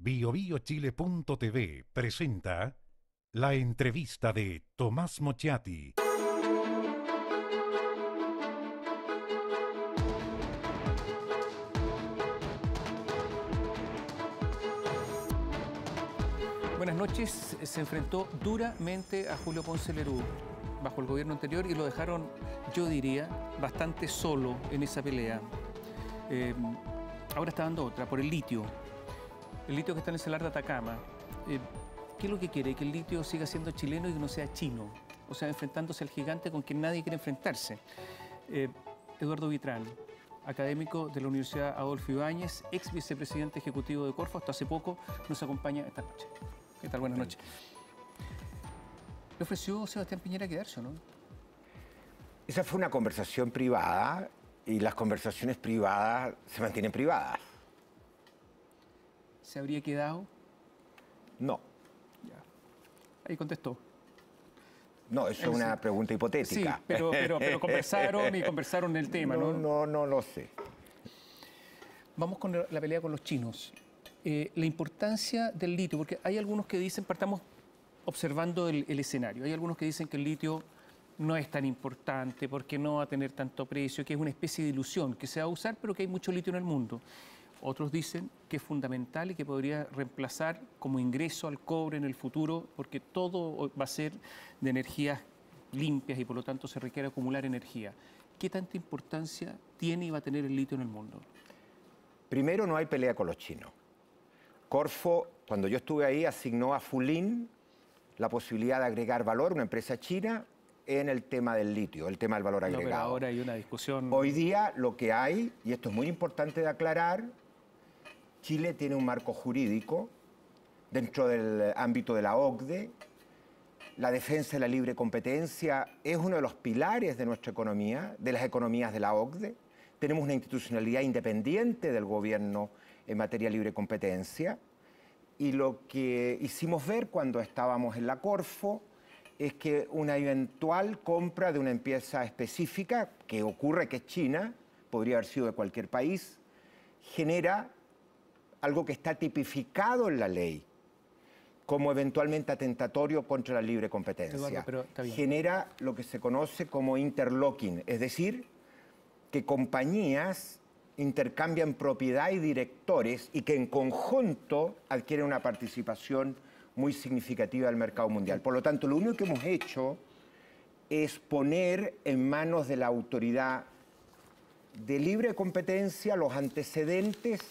BioBioChile.tv presenta la entrevista de Tomás Mochiati. Buenas noches. Se enfrentó duramente a Julio Ponce Lerú bajo el gobierno anterior y lo dejaron, yo diría, bastante solo en esa pelea. Eh, ahora está dando otra, por el litio. El litio que está en el salar de Atacama. Eh, ¿Qué es lo que quiere? Que el litio siga siendo chileno y que no sea chino. O sea, enfrentándose al gigante con quien nadie quiere enfrentarse. Eh, Eduardo Vitrán, académico de la Universidad Adolfo Ibáñez, ex vicepresidente ejecutivo de Corfo, hasta hace poco nos acompaña esta noche. ¿Qué tal? Buenas noches. ¿Le ofreció Sebastián Piñera quedarse o no? Esa fue una conversación privada y las conversaciones privadas se mantienen privadas. ¿Se habría quedado? No. Ya. Ahí contestó. No, eso es una pregunta hipotética. Sí, pero, pero, pero conversaron y conversaron el tema, ¿no? No, no, no lo sé. Vamos con la pelea con los chinos. Eh, la importancia del litio, porque hay algunos que dicen, partamos observando el, el, escenario, hay algunos que dicen que el litio no es tan importante porque no va a tener tanto precio, que es una especie de ilusión que se va a usar, pero que hay mucho litio en el mundo. Otros dicen que es fundamental y que podría reemplazar como ingreso al cobre en el futuro, porque todo va a ser de energías limpias y por lo tanto se requiere acumular energía. ¿Qué tanta importancia tiene y va a tener el litio en el mundo? Primero, no hay pelea con los chinos. Corfo, cuando yo estuve ahí, asignó a Fulin la posibilidad de agregar valor, una empresa china, en el tema del litio, el tema del valor agregado. No, pero ahora hay una discusión. Hoy día lo que hay, y esto es muy importante de aclarar, Chile tiene un marco jurídico dentro del ámbito de la OCDE. La defensa de la libre competencia es uno de los pilares de nuestra economía, de las economías de la OCDE. Tenemos una institucionalidad independiente del gobierno en materia de libre competencia. Y lo que hicimos ver cuando estábamos en la Corfo es que una eventual compra de una empresa específica, que ocurre que es China, podría haber sido de cualquier país, genera algo que está tipificado en la ley como eventualmente atentatorio contra la libre competencia. Eduardo, genera lo que se conoce como interlocking, es decir, que compañías intercambian propiedad y directores y que en conjunto adquieren una participación muy significativa del mercado mundial. Por lo tanto, lo único que hemos hecho es poner en manos de la autoridad de libre competencia los antecedentes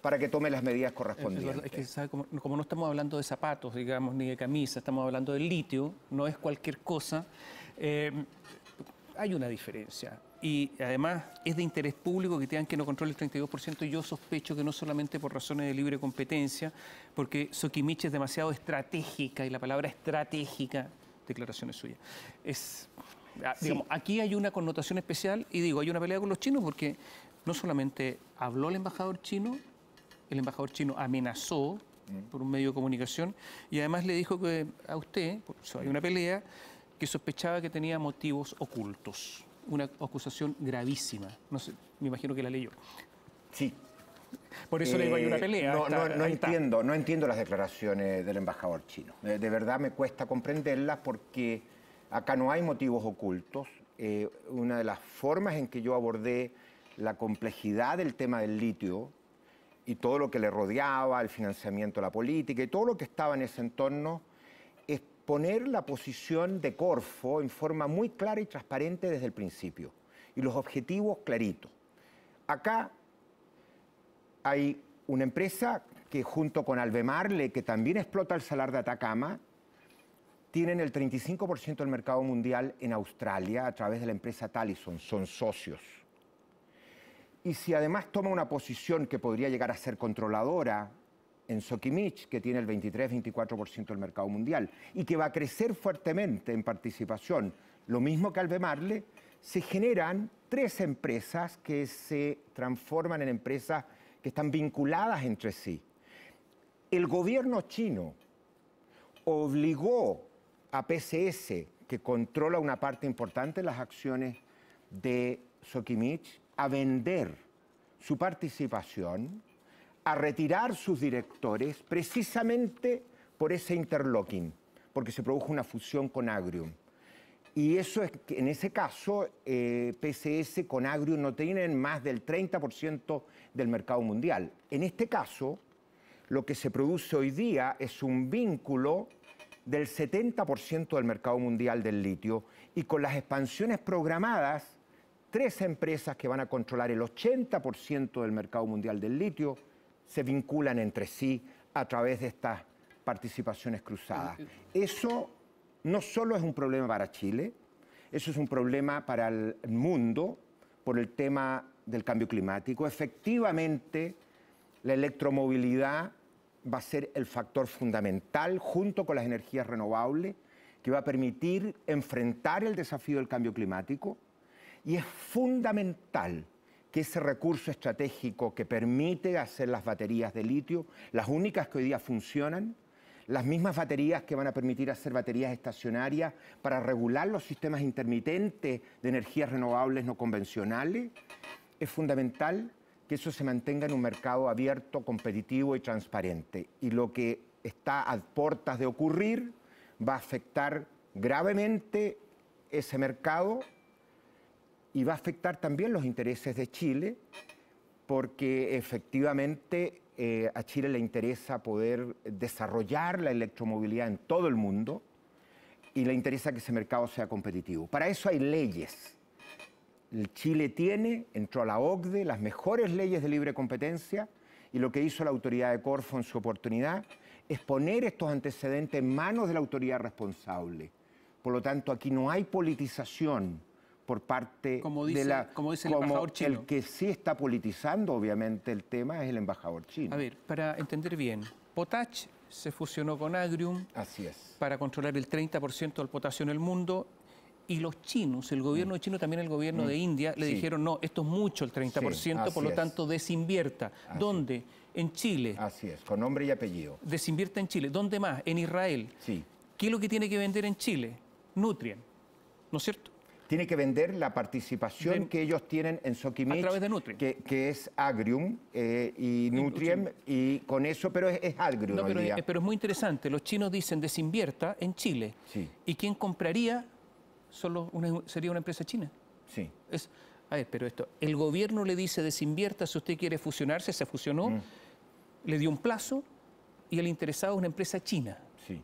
para que tome las medidas correspondientes. Es que, ¿sabe? Como, como, no estamos hablando de zapatos, digamos, ni de camisa, estamos hablando del litio, no es cualquier cosa, eh, hay una diferencia. Y además es de interés público que tengan que no controle el 32% y yo sospecho que no solamente por razones de libre competencia, porque Sokimich es demasiado estratégica y la palabra estratégica, declaraciones suyas, es... Sí. Digamos, aquí hay una connotación especial y digo, hay una pelea con los chinos porque no solamente habló el embajador chino, el embajador chino amenazó por un medio de comunicación y además le dijo que a usted, por eso hay una pelea, que sospechaba que tenía motivos ocultos. Una acusación gravísima. No sé, me imagino que la leyó. Sí. Por eso eh, le digo, hay una pelea. No, está, no, no entiendo, no entiendo las declaraciones del embajador chino. De, de, verdad me cuesta comprenderlas porque acá no hay motivos ocultos. Eh, una de las formas en que yo abordé la complejidad del tema del litio y todo lo que le rodeaba, el financiamiento de la política y todo lo que estaba en ese entorno, es poner la posición de Corfo en forma muy clara y transparente desde el principio y los objetivos claritos. Acá hay una empresa que junto con Albemarle, que también explota el salar de Atacama, tienen el 35% del mercado mundial en Australia a través de la empresa Talison, son socios. Y si además toma una posición que podría llegar a ser controladora en Sokimich, que tiene el 23-24% del mercado mundial y que va a crecer fuertemente en participación, lo mismo que Albemarle, se generan tres empresas que se transforman en empresas que están vinculadas entre sí. El gobierno chino obligó a PCS, que controla una parte importante de las acciones de Sokimich, a vender su participación a retirar sus directores precisamente por ese interlocking, porque se produjo una fusión con Agrium. Y eso es que en ese caso, eh, PCS con Agrium no tienen más del 30% del mercado mundial. En este caso, lo que se produce hoy día es un vínculo del 70% del mercado mundial del litio y con las expansiones programadas, tres empresas que van a controlar el 80% del mercado mundial del litio se vinculan entre sí a través de estas participaciones cruzadas. Eso no solo es un problema para Chile, eso es un problema para el mundo por el tema del cambio climático. Efectivamente, la electromovilidad va a ser el factor fundamental junto con las energías renovables que va a permitir enfrentar el desafío del cambio climático y es fundamental que ese recurso estratégico que permite hacer las baterías de litio, las únicas que hoy día funcionan, las mismas baterías que van a permitir hacer baterías estacionarias para regular los sistemas intermitentes de energías renovables no convencionales, es fundamental que eso se mantenga en un mercado abierto, competitivo y transparente. Y lo que está a puertas de ocurrir va a afectar gravemente ese mercado y va a afectar también los intereses de Chile, porque efectivamente eh, a Chile le interesa poder desarrollar la electromovilidad en todo el mundo y le interesa que ese mercado sea competitivo. Para eso hay leyes Chile tiene, entró a la OCDE, las mejores leyes de libre competencia y lo que hizo la autoridad de Corfo en su oportunidad es poner estos antecedentes en manos de la autoridad responsable. Por lo tanto, aquí no hay politización por parte de la... Como dice el embajador chino. El que sí está politizando, obviamente, el tema es el embajador chino. A ver, para entender bien, Potash se fusionó con Agrium. Así es. Para controlar el 30% del potasio en el mundo y los chinos, el gobierno de China, también el gobierno de mm. India, le dijeron, no, esto es mucho, el 30%, por lo tanto desinvierta. ¿Dónde? En Chile. Así es, con nombre y apellido. Desinvierta en Chile. ¿Dónde más? En Israel. Sí. ¿Qué es lo que tiene que vender en Chile? Nutrien, ¿no es cierto? Tiene que vender la participación que ellos tienen en Sokimich. A través de Nutrien. Que, es Agrium eh, y Nutrien, y con eso, pero es, Agrium no, pero, Es, pero es muy interesante. Los chinos dicen desinvierta en Chile. Sí. ¿Y quién compraría solo sería una empresa china. Sí. Es, a ver, pero esto, el gobierno le dice desinvierta si usted quiere fusionarse, se fusionó, mm. le dio un plazo y el interesado es una empresa china. Sí.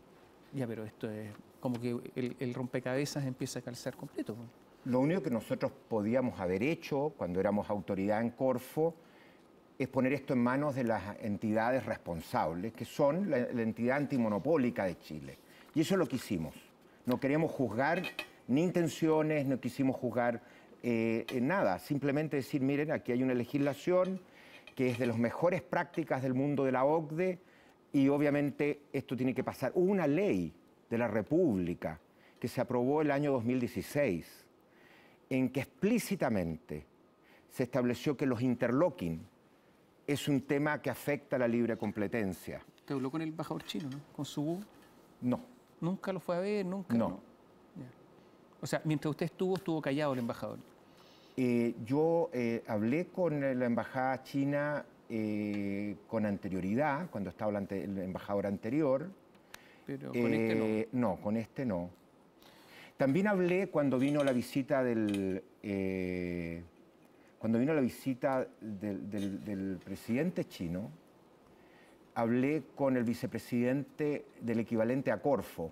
Ya, pero esto es como que el, rompecabezas empieza a calzar completo. Lo único que nosotros podíamos haber hecho cuando éramos autoridad en Corfo es poner esto en manos de las entidades responsables, que son la, entidad antimonopólica de Chile. Y eso es lo que hicimos. No queremos juzgar ni intenciones, no quisimos juzgar eh, nada, simplemente decir, miren, aquí hay una legislación que es de las mejores prácticas del mundo de la OCDE y obviamente esto tiene que pasar. Una ley de la República que se aprobó el año 2016 en que explícitamente se estableció que los interlocking es un tema que afecta a la libre competencia. ¿Te habló con el embajador chino, no? ¿Con su No. ¿Nunca lo fue a ver? ¿Nunca? no. O sea, mientras usted estuvo, estuvo callado el embajador. Eh, yo eh, hablé con la embajada china eh, con anterioridad, cuando estaba el, embajador anterior. Pero con este no. No, con este no. También hablé cuando vino la visita del cuando vino la visita del, presidente chino, hablé con el vicepresidente del equivalente a Corfo,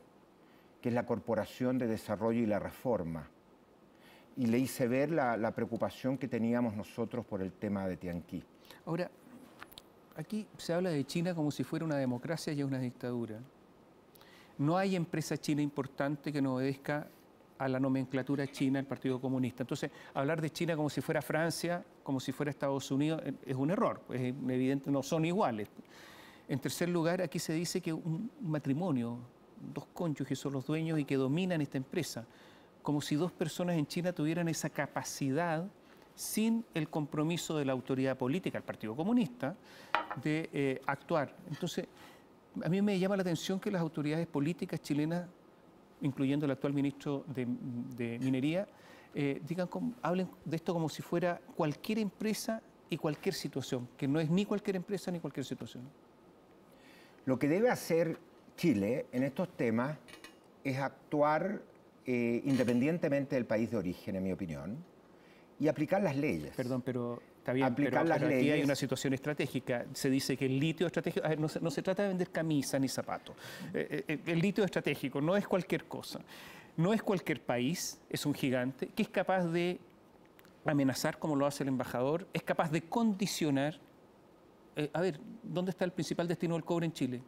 que es la Corporación de Desarrollo y la Reforma. Y le hice ver la, preocupación que teníamos nosotros por el tema de Tianqi. Ahora, aquí se habla de China como si fuera una democracia y una dictadura. No hay empresa china importante que no obedezca a la nomenclatura china del Partido Comunista. Entonces, hablar de China como si fuera Francia, como si fuera Estados Unidos, eh, es un error. Es evidente, no son iguales. En tercer lugar, aquí se dice que un matrimonio dos cónyuges son los dueños y que dominan esta empresa, como si dos personas en China tuvieran esa capacidad sin el compromiso de la autoridad política, el Partido Comunista, de eh, actuar. Entonces, a mí me llama la atención que las autoridades políticas chilenas, incluyendo el actual ministro de, Minería, eh, digan, hablen de esto como si fuera cualquier empresa y cualquier situación, que no es ni cualquier empresa ni cualquier situación. Lo que debe hacer Chile en estos temas es actuar eh, independientemente del país de origen, en mi opinión, y aplicar las leyes. Perdón, pero está bien, Aplicar pero, las pero aquí hay una situación estratégica. Se dice que el litio estratégico, a ver, no, se, no se trata de vender camisas ni zapatos. Eh, eh, el litio estratégico no es cualquier cosa. No es cualquier país, es un gigante que es capaz de amenazar como lo hace el embajador, es capaz de condicionar. eh, a ver, ¿dónde está el principal destino del cobre en Chile?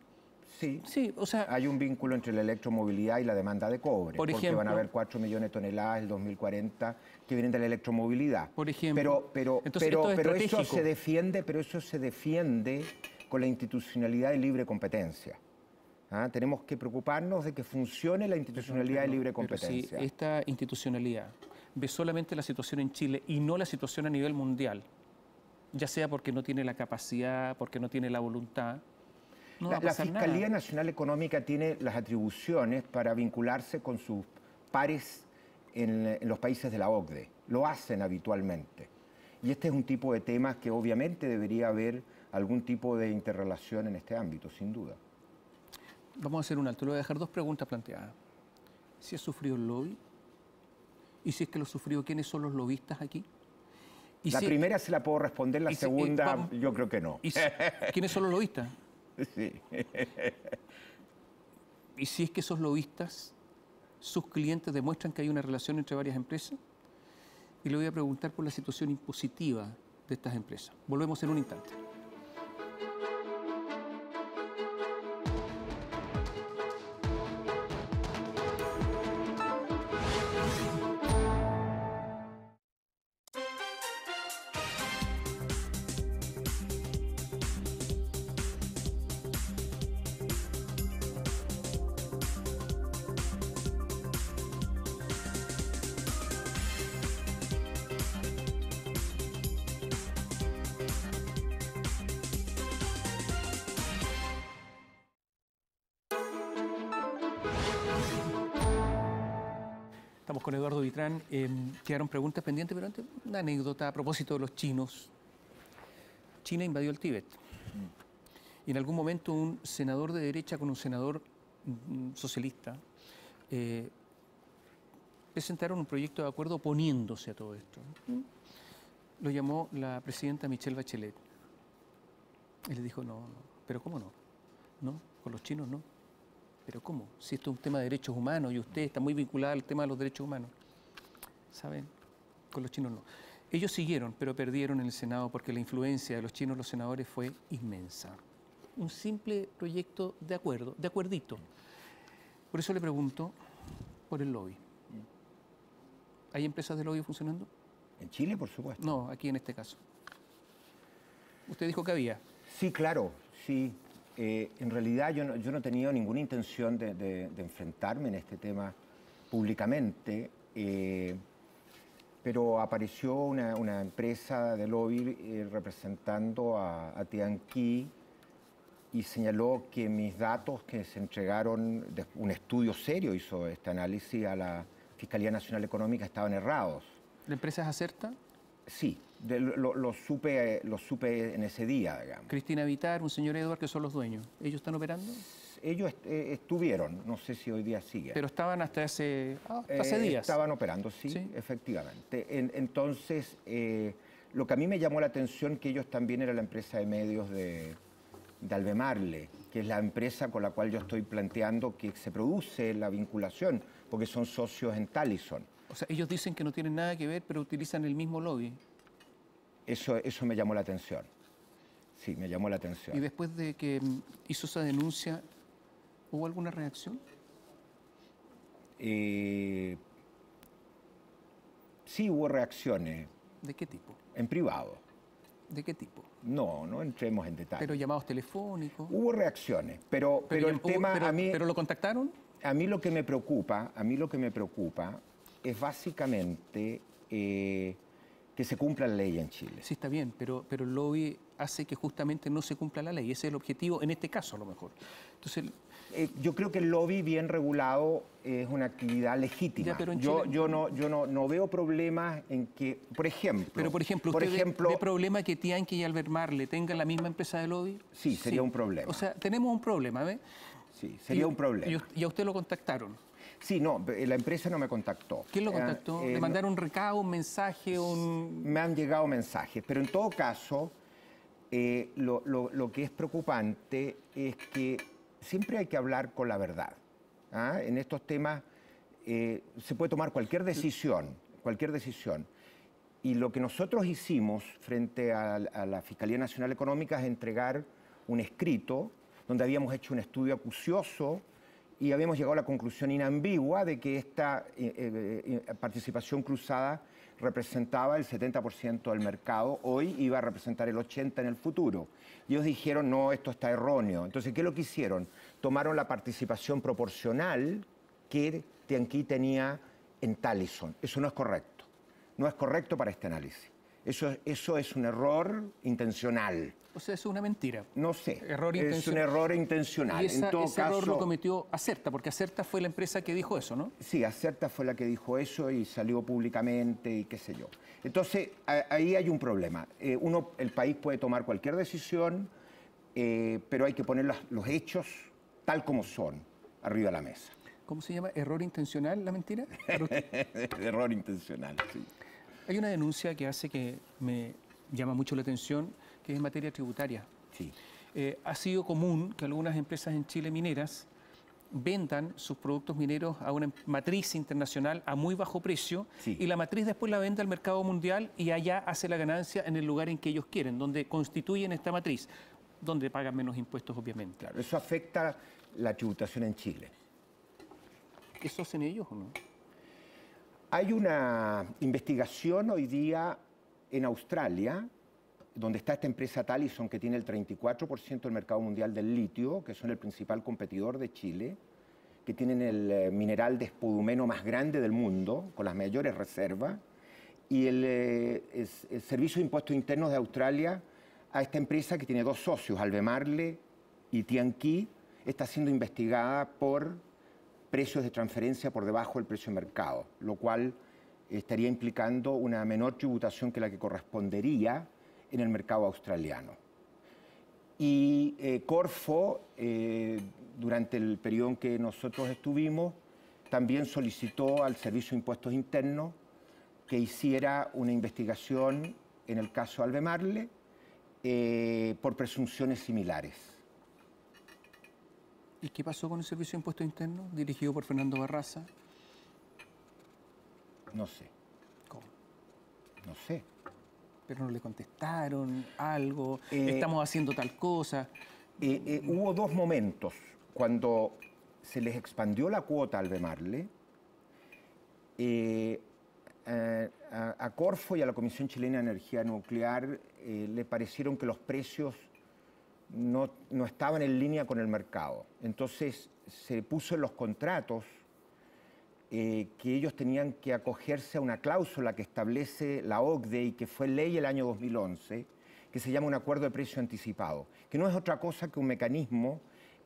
Sí. Sí, o sea, Hay un vínculo entre la electromovilidad y la demanda de cobre, Por porque van a ejemplo- haber 4 millones de toneladas en el 2040 que vienen de la electromovilidad. Por ejemplo. Pero, pero, Entonces, pero, esto es pero eso se defiende, pero eso se defiende con la institucionalidad de libre competencia. ¿Ah? Tenemos que preocuparnos de que funcione la institucionalidad de libre Pero si competencia. esta institucionalidad ve solamente la situación en Chile y no la situación a nivel mundial, ya sea porque no tiene la capacidad, porque no tiene la voluntad, no la, Fiscalía nada. Nacional Económica tiene las atribuciones para vincularse con sus pares en, en los países de la OCDE. Lo hacen habitualmente. Y este es un tipo de temas que obviamente debería haber algún tipo de interrelación en este ámbito, sin duda. Vamos a hacer un alto. Le voy a dejar dos preguntas planteadas. Si ha sufrido el lobby y si es que lo sufrió, ¿quiénes son los lobistas aquí? Y la si- primera se la puedo responder, la si- segunda vamos- yo creo que no. y si- ¿Quiénes son los lobistas? Sí. Y si es que esos lobistas, sus clientes demuestran que hay una relación entre varias empresas, y le voy a preguntar por la situación impositiva de estas empresas. Volvemos en un instante. Con Eduardo Vitrán. Eh, quedaron preguntas pendientes, pero antes una anécdota a propósito de los chinos. China invadió el Tíbet. Y en algún momento un senador de derecha con un senador mm, socialista eh, presentaron un proyecto de acuerdo oponiéndose a todo esto. Lo llamó la presidenta Michelle Bachelet. Y le dijo, no, no, pero ¿cómo no? No, con los chinos no. ¿Pero cómo? Si esto es un tema de derechos humanos y usted está muy vinculada al tema de los derechos humanos. ¿Saben? Con los chinos no. Ellos siguieron, pero perdieron en el Senado porque la influencia de los chinos, los senadores, fue inmensa. Un simple proyecto de acuerdo, de acuerdito. Por eso le pregunto por el lobby. ¿Hay empresas de lobby funcionando? En Chile, por supuesto. No, aquí en este caso. Usted dijo que había. Sí, claro, sí. Eh, en realidad yo no, yo no he tenido ninguna intención de, de- de enfrentarme en este tema públicamente, eh, pero apareció una, una empresa de lobby eh, representando a, a Tianqi y señaló que mis datos que se entregaron, de- un estudio serio hizo este análisis a la Fiscalía Nacional Económica, estaban errados. ¿La empresa es Acerta? Sí, de- lo, lo supe, lo supe en ese día, digamos. Cristina Vitar, un señor Edward, que son los dueños. ¿Ellos están operando? Ellos est- eh, estuvieron, no sé si hoy día siguen. Pero estaban hasta hace, ah, hasta Eh, hace días. Estaban operando, sí, Sí. efectivamente. En- entonces, eh, lo que a mí me llamó la atención que ellos también era la empresa de medios de, de Albemarle, que es la empresa con la cual yo estoy planteando que se produce la vinculación, porque son socios en Talison. O sea, ellos dicen que no tienen nada que ver, pero utilizan el mismo lobby. Eso, eso me llamó la atención. Sí, me llamó la atención. Y después de que mm, hizo esa denuncia, ¿hubo alguna reacción? Eh, sí hubo reacciones ¿De qué tipo? en privado. ¿De qué tipo? No, no entremos en detalle. Pero llamados telefónicos. Hubo reacciones, pero, pero, el hubo- tema pero- a mí, ¿Pero lo contactaron? a mí lo que me preocupa, a mí lo que me preocupa es básicamente eh, que se cumpla la ley en Chile. Sí, está bien, pero, pero el lobby hace que justamente no se cumpla la ley. Ese es el objetivo en este caso, a lo mejor. Entonces, Eh, yo creo que el lobby bien regulado es una actividad legítima. Ya, pero en yo Chile- yo, no, yo no, no veo problemas en que, por ejemplo... pero por ejemplo, por ¿usted ve- ejemplo, ve, problema que Tianqi y Albert Marle tengan la misma empresa de lobby? Sí, sería un problema. O sea, tenemos un problema, ¿ves? sí, sería Y- un problema. Y, y a usted lo contactaron. Sí, no, la empresa no me contactó. ¿Quién lo Eh, contactó? eh, ¿Le mandaron un recado, un mensaje, un...? me han llegado mensajes, pero en todo caso, eh, lo, lo- lo que es preocupante es que siempre hay que hablar con la verdad. ¿ah? En estos temas eh, se puede tomar cualquier decisión, cualquier decisión. Y lo que nosotros hicimos frente a, a la Fiscalía Nacional Económica es entregar un escrito donde habíamos hecho un estudio acucioso y habíamos llegado a la conclusión inambigua de que esta eh, eh, eh, participación cruzada representaba el 70% del mercado, hoy iba a representar el 80% en el futuro. Y ellos dijeron, no, esto está erróneo. Entonces, ¿qué es lo que hicieron? Tomaron la participación proporcional que Tianqi tenía en Talison. Eso no es correcto. No es correcto para este análisis. Eso, eso es un error intencional. O sea, eso es una mentira. No sé. Error es un error intencional. Y esa- en todo ese error lo cometió Acerta, porque Acerta fue la empresa que dijo eso, ¿no? Sí, Acerta fue la que dijo eso y salió públicamente y qué sé yo. Entonces, a- ahí hay un problema. Eh, uno, el país puede tomar cualquier decisión, eh, pero hay que poner las- los hechos tal como son arriba de la mesa. ¿Cómo se llama? ¿Error intencional la mentira? Error intencional, sí. Hay una denuncia que hace que me llama mucho la atención, que es en materia tributaria. sí. Eh, ha sido común que algunas empresas en Chile mineras vendan sus productos mineros a una matriz internacional a muy bajo precio Sí. y la matriz después la vende al mercado mundial y allá hace la ganancia en el lugar en que ellos quieren, donde constituyen esta matriz, donde pagan menos impuestos obviamente. Claro, eso afecta la tributación en Chile. ¿Eso hacen ellos o no? Hay una investigación hoy día en Australia, donde está esta empresa Talison que tiene el 34% del mercado mundial del litio, que son el principal competidor de Chile, que tienen el eh, mineral de espodumeno más grande del mundo, con las mayores reservas, y el, eh, el Servicio de Impuestos Internos de Australia a esta empresa que tiene dos socios, Albemarle y Tianqi, está siendo investigada por precios de transferencia por debajo del precio de mercado, lo cual estaría implicando una menor tributación que la que correspondería en el mercado australiano. Y eh, Corfo, eh, durante el periodo en que nosotros estuvimos, también solicitó al Servicio de Impuestos Internos que hiciera una investigación en el caso Albemarle eh, por presunciones similares. ¿Y qué pasó con el Servicio de Impuestos Internos, dirigido por Fernando Barraza? No sé, ¿Cómo? no sé. Pero no le contestaron algo, Eh, estamos haciendo tal cosa. Eh, eh, hubo dos momentos cuando se les expandió la cuota al Bemarle. a, a Corfo y a la Comisión Chilena de Energía Nuclear le parecieron que los precios no, no estaban en línea con el mercado. Entonces se puso en los contratos eh, que ellos tenían que acogerse a una cláusula que establece la OCDE y que fue ley el año 2011, que se llama un acuerdo de precio anticipado, que no es otra cosa que un mecanismo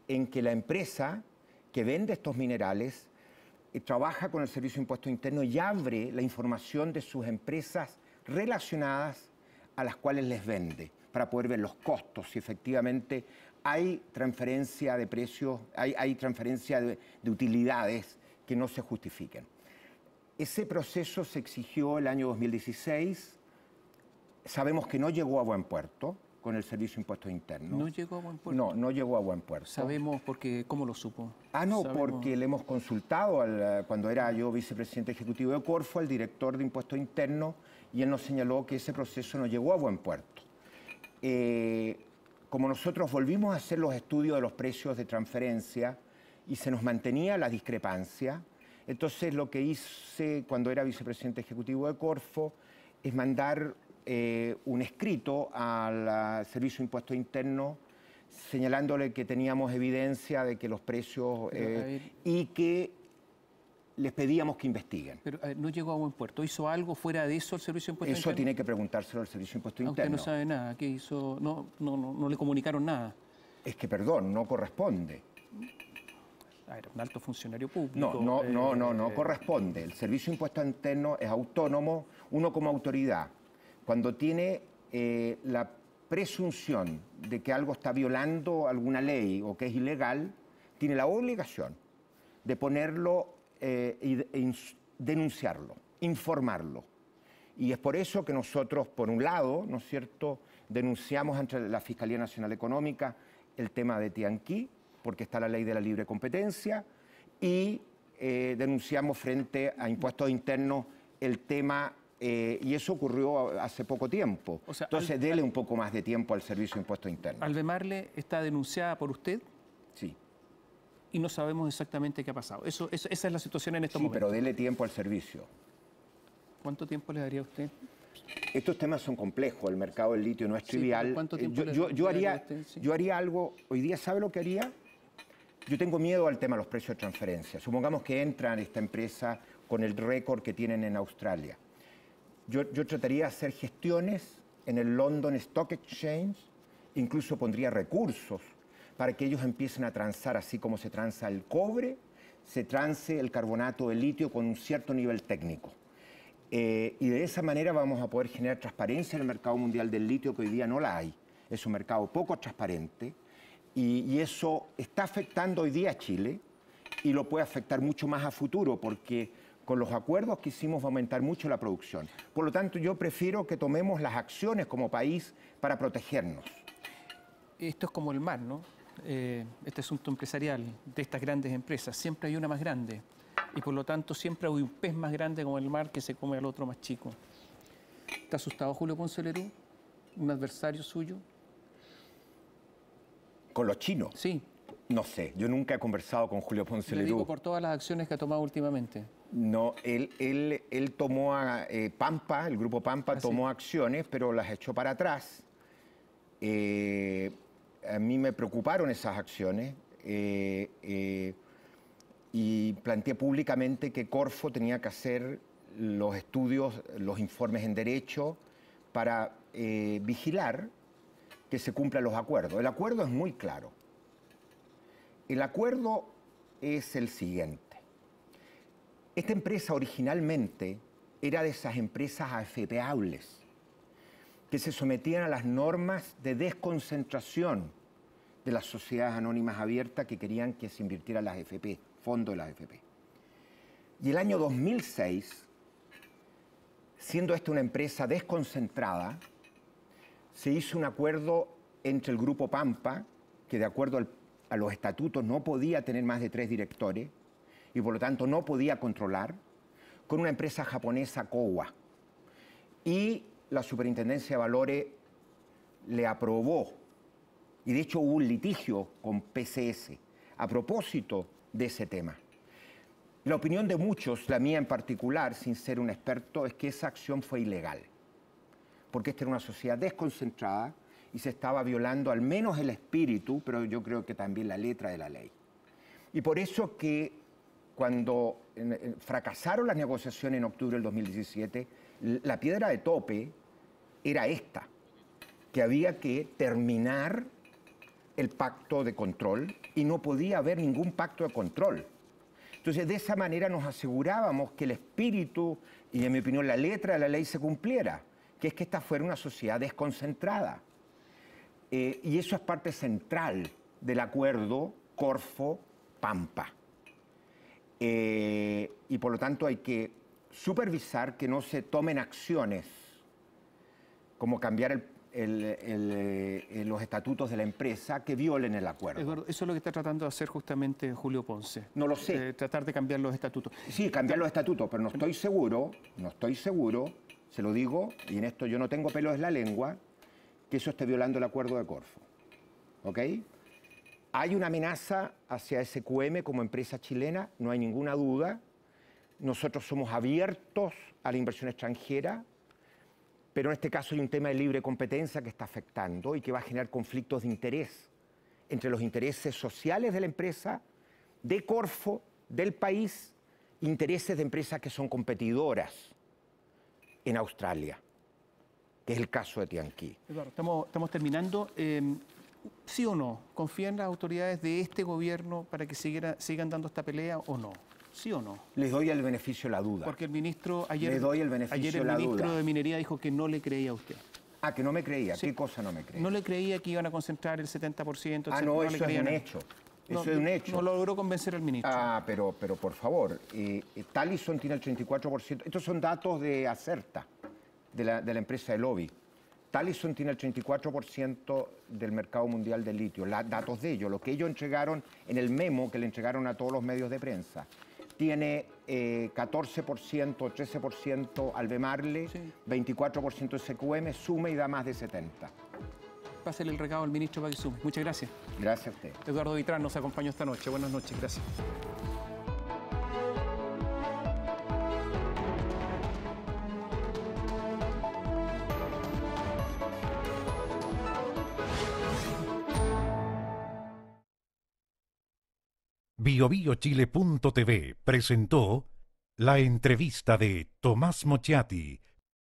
en que la empresa que vende estos minerales eh, trabaja con el Servicio de Impuestos Internos y abre la información de sus empresas relacionadas a las cuales les vende, para poder ver los costos, si efectivamente hay transferencia de precios, hay, hay transferencia de, de utilidades que no se justifiquen. Ese proceso se exigió el año 2016, sabemos que no llegó a buen puerto con el Servicio de Impuestos Internos. No llegó a buen puerto. No, no llegó a buen puerto. Sabemos porque, ¿cómo lo supo? Ah, no, Sabemos- porque le hemos consultado al, cuando era yo vicepresidente ejecutivo de Corfo, al director de Impuestos Internos, y él nos señaló que ese proceso no llegó a buen puerto. Eh, como nosotros volvimos a hacer los estudios de los precios de transferencia y se nos mantenía la discrepancia, entonces lo que hice cuando era vicepresidente ejecutivo de Corfo es mandar eh, un escrito al Servicio de Impuestos Internos señalándole que teníamos evidencia de que los precios eh, y que les pedíamos que investiguen. Pero no llegó a buen puerto. ¿Hizo algo fuera de eso el Servicio de Impuesto Eso tiene que preguntárselo al Servicio de Impuesto ah, Interno. Usted no sabe nada. ¿Qué hizo? No, no, no, no le comunicaron nada. Es que, perdón, no corresponde. Ah, era un alto funcionario público. No, no, no, no, no eh, corresponde. El Servicio de Impuesto Interno es autónomo, uno como autoridad. Cuando tiene eh, la presunción de que algo está violando alguna ley o que es ilegal, tiene la obligación de ponerlo eh, y denunciarlo, informarlo. Y es por eso que nosotros, por un lado, ¿no es cierto?, denunciamos ante la Fiscalía Nacional Económica el tema de Tianquí, porque está la ley de la libre competencia, y eh, denunciamos frente a impuestos internos el tema, eh, y eso ocurrió hace poco tiempo. Entonces, dele un poco más de tiempo al Servicio de Impuestos Internos. ¿Albemarle está denunciada por usted? Sí. Y no sabemos exactamente qué ha pasado. Eso, esa es la situación en estos sí, momentos. pero dele tiempo al servicio. ¿Cuánto tiempo le daría a usted? Estos temas son complejos, el mercado del litio no es trivial. ¿Cuánto eh, tiempo yo, yo, haría, yo haría algo, hoy día, ¿sabe lo que haría? Yo tengo miedo al tema de los precios de transferencia. Supongamos que entra en esta empresa con el récord que tienen en Australia. Yo, trataría de hacer gestiones en el London Stock Exchange, incluso pondría recursos para que ellos empiecen a transar así como se transa el cobre, se trance el carbonato de litio con un cierto nivel técnico. Eh, y de esa manera vamos a poder generar transparencia en el mercado mundial del litio, que hoy día no la hay. Es un mercado poco transparente y, eso está afectando hoy día a Chile y lo puede afectar mucho más a futuro porque con los acuerdos que hicimos va a aumentar mucho la producción. Por lo tanto, yo prefiero que tomemos las acciones como país para protegernos. Esto es como el mar, ¿no? Eh, este asunto empresarial de estas grandes empresas. Siempre hay una más grande y por lo tanto siempre hay un pez más grande como el mar que se come al otro más chico. ¿Está asustado Julio Ponce Lerú? ¿Un adversario suyo? ¿Con los chinos? Sí. No sé, yo nunca he conversado con Julio Ponce Le digo por todas las acciones que ha tomado últimamente. No, él, él, él tomó a eh, Pampa, el grupo Pampa ah, tomó acciones, pero las echó para atrás. Eh, a mí me preocuparon esas acciones. Eh, y planteé públicamente que Corfo tenía que hacer los estudios, los informes en derecho para eh, vigilar que se cumplan los acuerdos. El acuerdo es muy claro. El acuerdo es el siguiente. Esta empresa originalmente era de esas empresas AFPables que se sometían a las normas de desconcentración de las sociedades anónimas abiertas que querían que se invirtieran las AFP fondo de la AFP. Y el año 2006, siendo esta una empresa desconcentrada, se hizo un acuerdo entre el grupo Pampa, que de acuerdo a los estatutos no podía tener más de tres directores y por lo tanto no podía controlar, con una empresa japonesa Kowa. Y la Superintendencia de Valores le aprobó, y de hecho hubo un litigio con PCS a propósito de ese tema. La opinión de muchos, la mía en particular, sin ser un experto, es que esa acción fue ilegal, porque esta era una sociedad desconcentrada y se estaba violando al menos el espíritu, pero yo creo que también la letra de la ley. Y por eso que cuando fracasaron las negociaciones en octubre del 2017, la piedra de tope era esta, que había que terminar el pacto de control y no podía haber ningún pacto de control. Entonces, de esa manera nos asegurábamos que el espíritu y, en mi opinión, la letra de la ley se cumpliera, que es que esta fuera una sociedad desconcentrada. Eh, y eso es parte central del acuerdo Corfo-Pampa. Eh, y por lo tanto hay que supervisar que no se tomen acciones como cambiar el, eh, los estatutos de la empresa que violen el acuerdo. Eduardo, eso es lo que está tratando de hacer justamente Julio Ponce. No lo sé. Eh, tratar de cambiar los estatutos. Sí, cambiar los estatutos, pero no estoy seguro, no estoy seguro, se lo digo, y en esto yo no tengo pelos en la lengua, que eso esté violando el acuerdo de Corfo. ¿Ok? Hay una amenaza hacia SQM como empresa chilena, no hay ninguna duda. Nosotros somos abiertos a la inversión extranjera, pero en este caso hay un tema de libre competencia que está afectando y que va a generar conflictos de interés entre los intereses sociales de la empresa, de Corfo, del país intereses de empresas que son competidoras en Australia, que es el caso de Tianqi. Eduardo, estamos, terminando. Eh, ¿Sí o no? ¿Confían las autoridades de este gobierno para que sigan dando esta pelea o no? ¿Sí o no? Les doy el beneficio de la duda. Porque el ministro ayer, Le doy el beneficio ayer el la ministro duda. de Minería dijo que no le creía a usted. Ah, que no me creía. Sí. ¿Qué cosa no me creía? No le creía que iban a concentrar el 70%. ah, no, eso es un nada. hecho. No, Eso es un hecho. No logró convencer al ministro. Ah, pero, pero por favor, eh, eh, Talison tiene el 34%. Estos son datos de Acerta, de la, de la empresa de lobby. Talison tiene el 34% del mercado mundial del litio. La- datos de ellos, lo que ellos entregaron en el memo que le entregaron a todos los medios de prensa. Tiene eh, 14% o 13% Albemarle, Sí. 24% SQM, sume y da más de 70%. Pásele el recado al ministro para que sume. Muchas gracias. Gracias a usted. Eduardo Vitrán nos acompañó esta noche. Buenas noches. Gracias. BioBioChile.tv presentó la entrevista de Tomás Mochiati